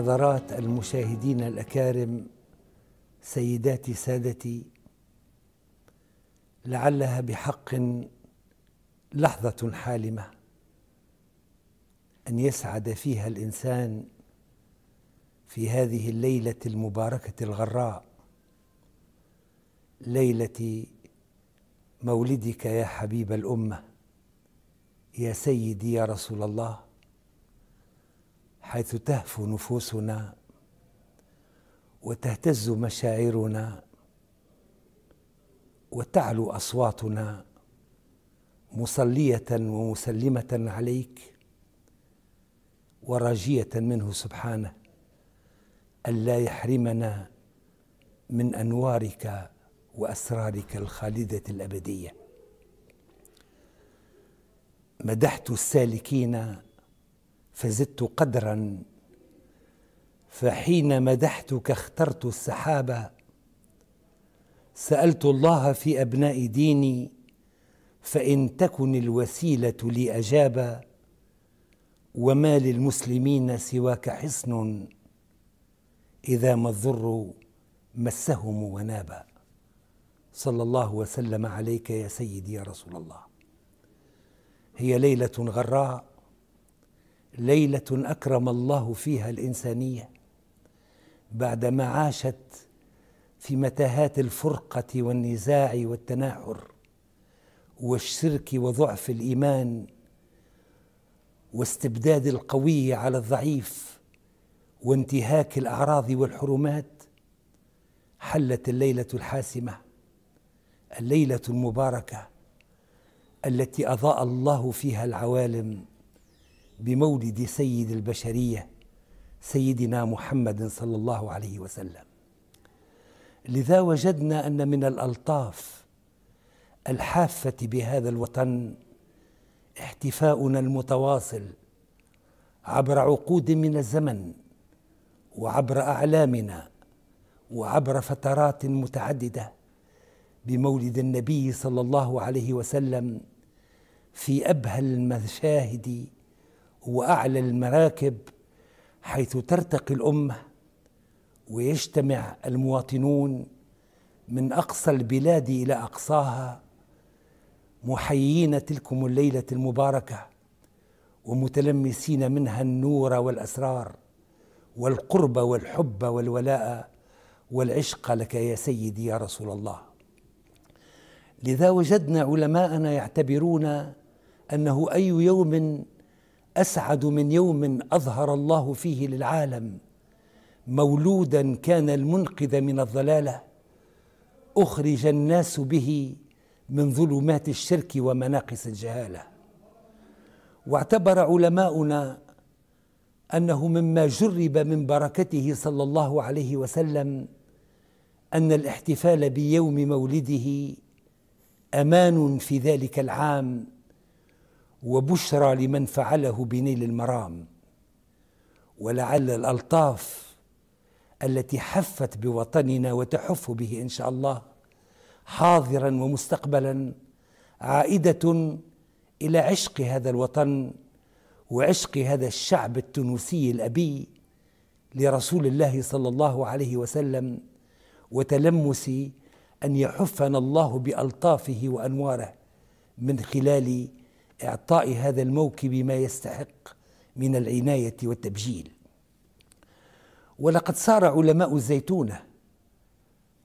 حضرات المشاهدين الأكارم سيداتي سادتي لعلها بحق لحظة حالمة أن يسعد فيها الإنسان في هذه الليلة المباركة الغراء ليلة مولدك يا حبيب الأمة يا سيدي يا رسول الله. حيث تهفو نفوسنا وتهتز مشاعرنا وتعلو أصواتنا مصلية ومسلمة عليك وراجية منه سبحانه الا يحرمنا من أنوارك وأسرارك الخالدة الأبدية. مدحت السالكين فزدت قدرا فحين مدحتك اخترت السحابة. سألت الله في أبناء ديني فإن تكن الوسيلة لي اجابا وما للمسلمين سواك حصن إذا ما الضر مسهم ونابا صلى الله وسلم عليك يا سيدي يا رسول الله. هي ليلة غراء ليلة أكرم الله فيها الإنسانية بعدما عاشت في متاهات الفرقة والنزاع والتناحر والشرك وضعف الإيمان واستبداد القوي على الضعيف وانتهاك الأعراض والحرمات حلت الليلة الحاسمة الليلة المباركة التي أضاء الله فيها العوالم بمولد سيد البشرية سيدنا محمد صلى الله عليه وسلم. لذا وجدنا أن من الألطاف الحافة بهذا الوطن احتفاؤنا المتواصل عبر عقود من الزمن وعبر أعلامنا وعبر فترات متعددة بمولد النبي صلى الله عليه وسلم في أبهى المشاهد وأعلى المراكب حيث ترتقي الأمة ويجتمع المواطنون من أقصى البلاد إلى أقصاها محيين تلكم الليلة المباركة ومتلمسين منها النور والأسرار والقرب والحب والولاء والعشق لك يا سيدي يا رسول الله. لذا وجدنا علماءنا يعتبرون أنه أي يوم أسعد من يوم أظهر الله فيه للعالم مولودا كان المنقذ من الضلالة أخرج الناس به من ظلمات الشرك ومناقص الجهالة. واعتبر علماؤنا أنه مما جرب من بركته صلى الله عليه وسلم أن الاحتفال بيوم مولده أمان في ذلك العام. وبشرى لمن فعله بنيل المرام. ولعل الألطاف التي حفت بوطننا وتحف به إن شاء الله حاضرا ومستقبلا عائدة إلى عشق هذا الوطن وعشق هذا الشعب التونسي الأبي لرسول الله صلى الله عليه وسلم وتلمس أن يحفنا الله بألطافه وأنواره من خلال إعطاء هذا الموكب ما يستحق من العناية والتبجيل. ولقد صار علماء الزيتونة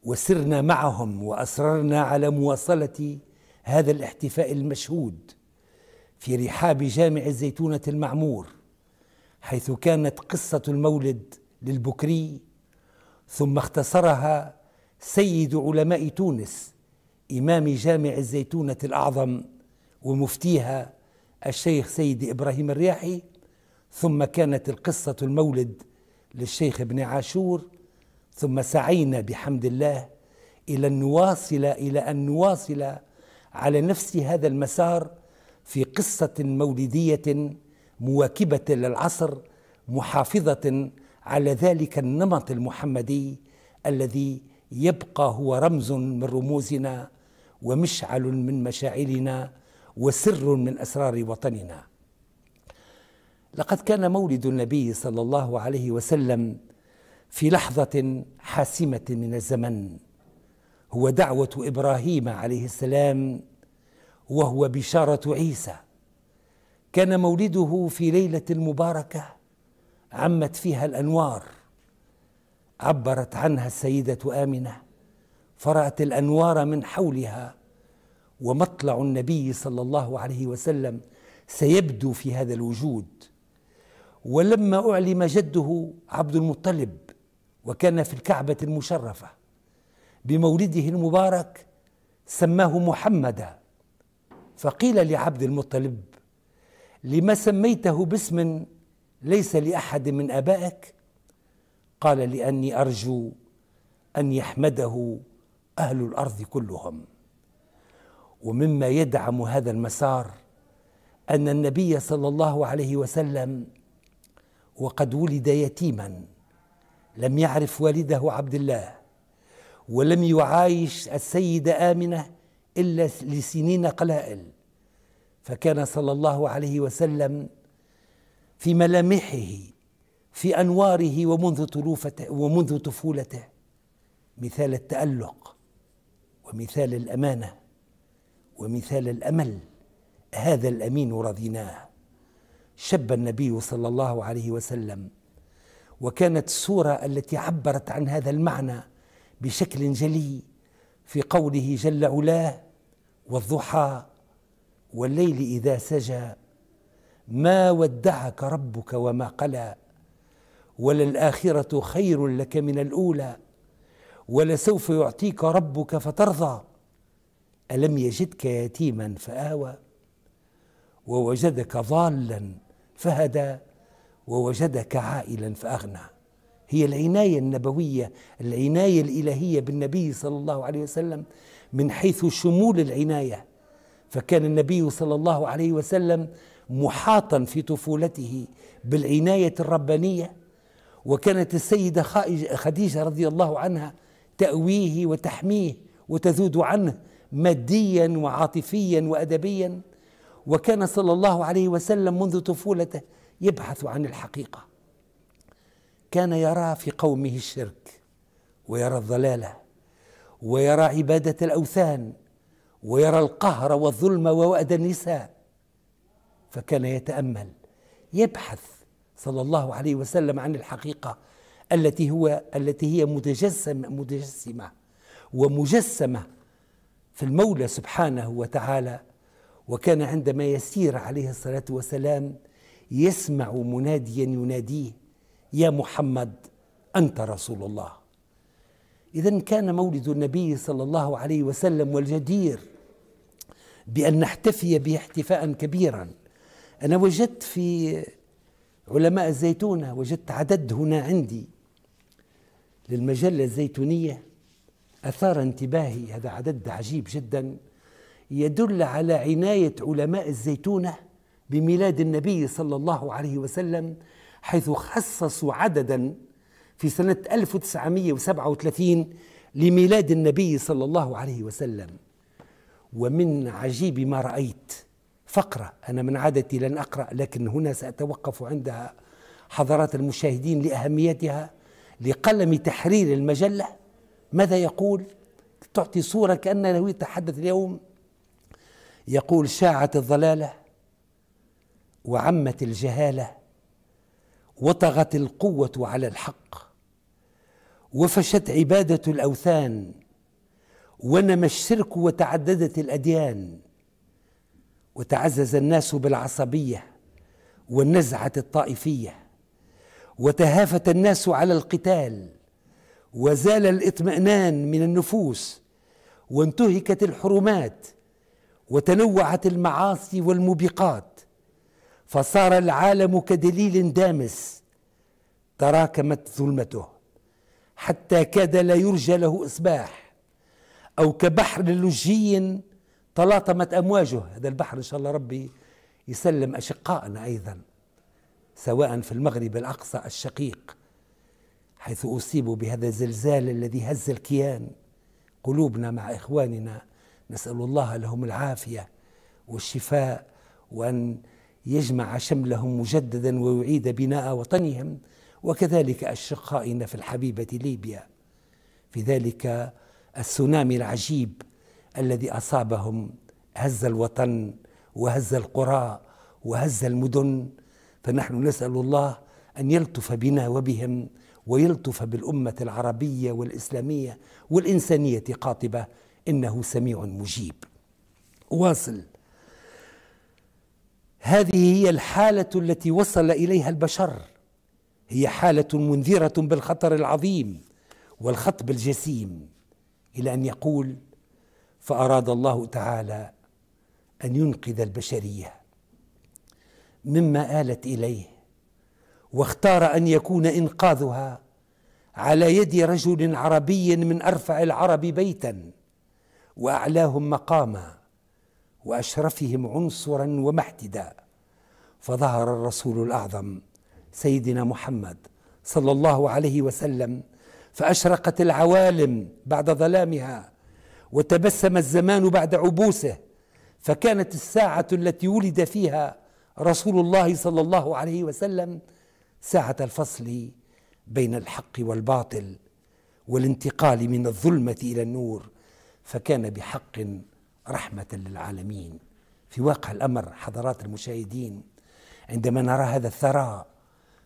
وسرنا معهم وأصررنا على مواصلة هذا الاحتفاء المشهود في رحاب جامع الزيتونة المعمور حيث كانت قصة المولد للبكري ثم اختصرها سيد علماء تونس إمام جامع الزيتونة الأعظم ومفتيها الشيخ سيد إبراهيم الرياحي ثم كانت القصة المولد للشيخ ابن عاشور ثم سعينا بحمد الله إلى أن نواصل إلى أن نواصل على نفس هذا المسار في قصة مولدية مواكبة للعصر محافظة على ذلك النمط المحمدي الذي يبقى هو رمز من رموزنا ومشعل من مشاعلنا وسر من أسرار وطننا. لقد كان مولد النبي صلى الله عليه وسلم في لحظة حاسمة من الزمن. هو دعوة إبراهيم عليه السلام وهو بشارة عيسى. كان مولده في ليلة مباركة عمت فيها الأنوار. عبرت عنها السيدة آمنة فرأت الأنوار من حولها ومطلع النبي صلى الله عليه وسلم سيبدو في هذا الوجود. ولما أعلم جده عبد المطلب وكان في الكعبة المشرفة بمولده المبارك سماه محمدا فقيل لعبد المطلب لما سميته باسم ليس لأحد من آبائك؟ قال لأني أرجو أن يحمده أهل الأرض كلهم. ومما يدعم هذا المسار أن النبي صلى الله عليه وسلم وقد ولد يتيما لم يعرف والده عبد الله ولم يعايش السيدة آمنة إلا لسنين قلائل. فكان صلى الله عليه وسلم في ملامحه في أنواره ومنذ طلوفته ومنذ طفولته مثال التألق ومثال الأمانة. ومثال الأمل هذا الأمين رضيناه. شب النبي صلى الله عليه وسلم وكانت السورة التي عبرت عن هذا المعنى بشكل جلي في قوله جل علاه والضحى والليل إذا سجى ما ودعك ربك وما قلى وللآخرة خير لك من الأولى ولسوف يعطيك ربك فترضى. ألم يجدك يتيما فآوى ووجدك ضالا فهدى ووجدك عائلا فأغنى. هي العناية النبوية العناية الإلهية بالنبي صلى الله عليه وسلم من حيث شمول العناية. فكان النبي صلى الله عليه وسلم محاطا في طفولته بالعناية الربانية وكانت السيدة خديجة رضي الله عنها تأويه وتحميه وتذود عنه ماديا وعاطفيا وأدبيا. وكان صلى الله عليه وسلم منذ طفولته يبحث عن الحقيقة. كان يرى في قومه الشرك ويرى الضلالة ويرى عبادة الأوثان ويرى القهر والظلم ووأد النساء. فكان يتأمل يبحث صلى الله عليه وسلم عن الحقيقة التي هو التي هي متجسم متجسمة ومجسمة في المولى سبحانه وتعالى وكان عندما يسير عليه الصلاة والسلام يسمع مناديا يناديه يا محمد أنت رسول الله. إذا كان مولد النبي صلى الله عليه وسلم والجدير بأن نحتفي به احتفاء كبيرا. أنا وجدت في علماء الزيتونة وجدت عدد هنا عندي للمجلة الزيتونية أثار انتباهي هذا عدد عجيب جدا يدل على عناية علماء الزيتونة بميلاد النبي صلى الله عليه وسلم حيث خصصوا عددا في سنة 1937 لميلاد النبي صلى الله عليه وسلم. ومن عجيب ما رأيت فقرة أنا من عادتي لن أقرأ لكن هنا سأتوقف عندها حضرات المشاهدين لأهميتها لقلم تحرير المجلة. ماذا يقول؟ تعطي صورة كأنه يتحدث اليوم. يقول شاعت الضلالة وعمت الجهالة وطغت القوة على الحق وفشت عبادة الأوثان ونمى الشرك وتعددت الأديان وتعزز الناس بالعصبية والنزعة الطائفية وتهافت الناس على القتال وزال الاطمئنان من النفوس وانتهكت الحرمات وتنوعت المعاصي والموبقات فصار العالم كدليل دامس تراكمت ظلمته حتى كاد لا يرجى له إصباح أو كبحر لجي تلاطمت أمواجه. هذا البحر إن شاء الله ربي يسلم اشقائنا أيضا سواء في المغرب الأقصى الشقيق حيث أصيبوا بهذا الزلزال الذي هز الكيان. قلوبنا مع إخواننا نسأل الله لهم العافية والشفاء وأن يجمع شملهم مجددا ويعيد بناء وطنهم. وكذلك أشقائنا في الحبيبة ليبيا. في ذلك السونامي العجيب الذي أصابهم هز الوطن وهز القرى وهز المدن. فنحن نسأل الله أن يلطف بنا وبهم ويلطف بالأمة العربية والإسلامية والإنسانية قاطبة إنه سميع مجيب. واصل. هذه هي الحالة التي وصل إليها البشر. هي حالة منذرة بالخطر العظيم والخطب الجسيم. إلى أن يقول فأراد الله تعالى أن ينقذ البشرية مما آلت إليه واختار أن يكون إنقاذها. على يد رجل عربي من أرفع العرب بيتا وأعلاهم مقاما وأشرفهم عنصرا ومحتدا فظهر الرسول الأعظم سيدنا محمد صلى الله عليه وسلم فأشرقت العوالم بعد ظلامها وتبسم الزمان بعد عبوسه. فكانت الساعة التي ولد فيها رسول الله صلى الله عليه وسلم ساعة الفصل بين الحق والباطل والانتقال من الظلمة إلى النور فكان بحق رحمة للعالمين. في واقع الأمر حضرات المشاهدين عندما نرى هذا الثراء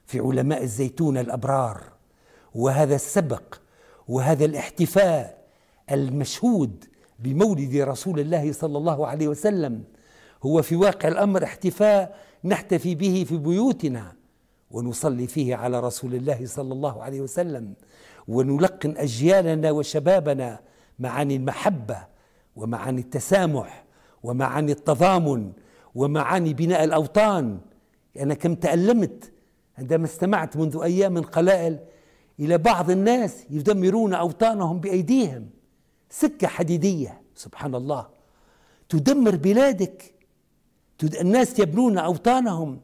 في علماء الزيتون الأبرار وهذا السبق وهذا الاحتفاء المشهود بمولد رسول الله صلى الله عليه وسلم هو في واقع الأمر احتفاء نحتفي به في بيوتنا. ونصلي فيه على رسول الله صلى الله عليه وسلم ونلقن أجيالنا وشبابنا معاني المحبة ومعاني التسامح ومعاني التضامن ومعاني بناء الأوطان. أنا كم تألمت عندما استمعت منذ أيام قلائل إلى بعض الناس يدمرون أوطانهم بأيديهم. سكة حديدية سبحان الله. تدمر بلادك. الناس يبنون أوطانهم.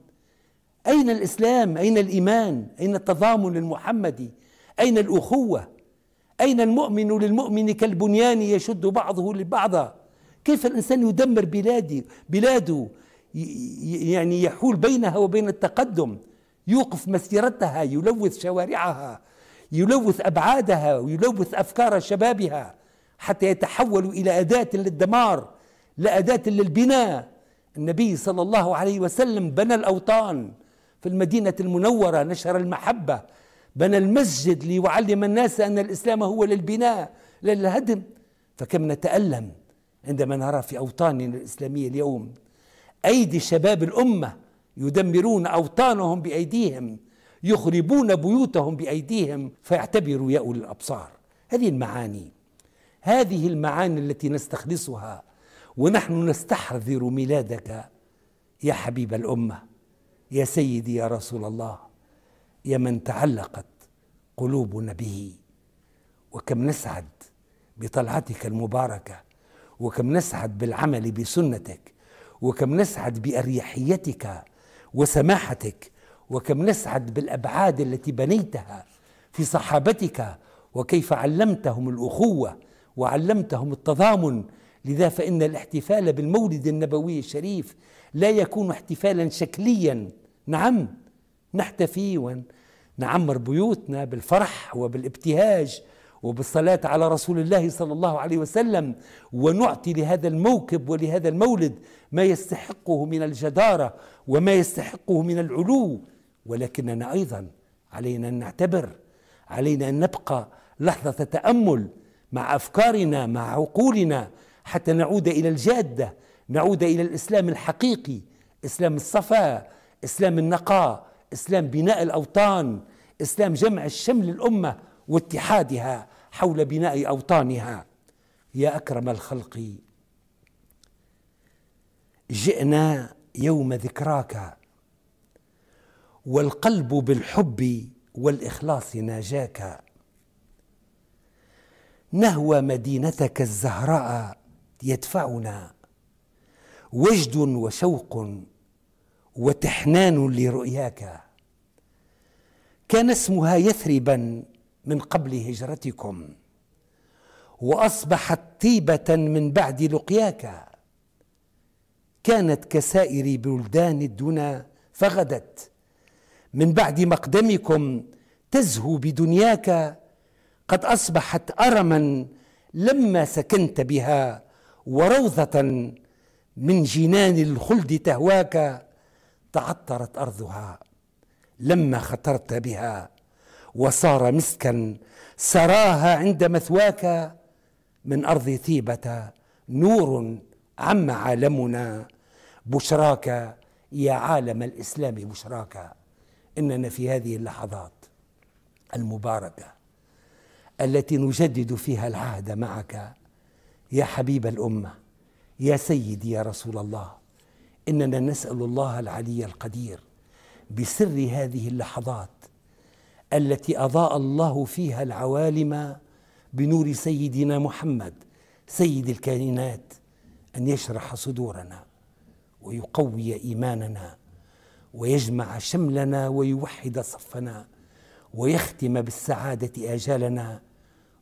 أين الإسلام؟ أين الإيمان؟ أين التضامن المحمدي أين الأخوة؟ أين المؤمن للمؤمن كالبنيان يشد بعضه لبعضا؟ كيف الإنسان يدمر بلادي بلاده؟ يعني يحول بينها وبين التقدم. يوقف مسيرتها يلوث شوارعها يلوث أبعادها ويلوث أفكار شبابها حتى يتحولوا إلى أداة للدمار لا اداه للبناء. النبي صلى الله عليه وسلم بنى الأوطان. في المدينة المنورة نشر المحبة بنى المسجد ليعلم الناس أن الإسلام هو للبناء للهدم. فكم نتألم عندما نرى في أوطاننا الإسلامية اليوم أيدي شباب الأمة يدمرون أوطانهم بأيديهم يخربون بيوتهم بأيديهم فاعتبروا يا أولي الأبصار. هذه المعاني هذه المعاني التي نستخلصها ونحن نستحضر ميلادك يا حبيب الأمة. يا سيدي يا رسول الله يا من تعلقت قلوبنا به وكم نسعد بطلعتك المباركة وكم نسعد بالعمل بسنتك وكم نسعد بأريحيتك وسماحتك وكم نسعد بالأبعاد التي بنيتها في صحابتك وكيف علمتهم الأخوة وعلمتهم التضامن لذا فإن الاحتفال بالمولد النبوي الشريف لا يكون احتفالا شكليا. نعم نحتفي ونعمر بيوتنا بالفرح وبالابتهاج وبالصلاة على رسول الله صلى الله عليه وسلم ونعطي لهذا الموكب ولهذا المولد ما يستحقه من الجدارة وما يستحقه من العلو. ولكننا أيضا علينا أن نعتبر علينا أن نبقى لحظة تأمل مع أفكارنا مع عقولنا حتى نعود إلى الجادة نعود إلى الإسلام الحقيقي إسلام الصفا إسلام النقاء إسلام بناء الأوطان إسلام جمع الشمل الأمة واتحادها حول بناء أوطانها. يا أكرم الخلق جئنا يوم ذكراك والقلب بالحب والإخلاص ناجاك. نهوى مدينتك الزهراء يدفعنا. وجد وشوق وتحنان لرؤياك. كان اسمها يثربا من قبل هجرتكم. وأصبحت طيبة من بعد لقياك. كانت كسائر بلدان الدنا فغدت. من بعد مقدمكم تزهو بدنياك. قد أصبحت ارما لما سكنت بها. وروضة من جنان الخلد تهواك تعطرت أرضها لما خطرت بها وصار مسكا سراها عند مثواك من أرض ثيبة نور عم عالمنا. بشراك يا عالم الإسلام بشراك إننا في هذه اللحظات المباركة التي نجدد فيها العهد معك. يا حبيب الأمة يا سيدي يا رسول الله إننا نسأل الله العلي القدير بسر هذه اللحظات التي أضاء الله فيها العوالم بنور سيدنا محمد سيد الكائنات أن يشرح صدورنا ويقوي إيماننا ويجمع شملنا ويوحد صفنا ويختم بالسعادة آجالنا.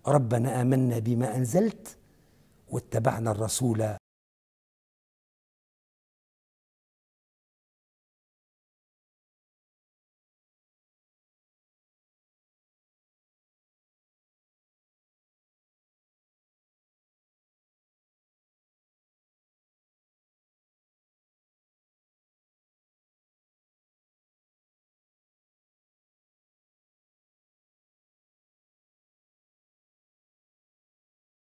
ربنا آمنا بما أنزلت واتبعنا الرسول